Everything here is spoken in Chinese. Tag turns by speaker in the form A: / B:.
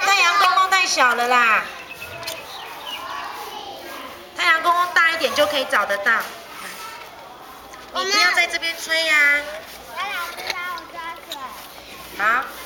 A: 太阳公公太小了啦。太阳公公大一点就可以找得到。你不要在这边吹呀。
B: 我老师帮我抓水。
A: 好。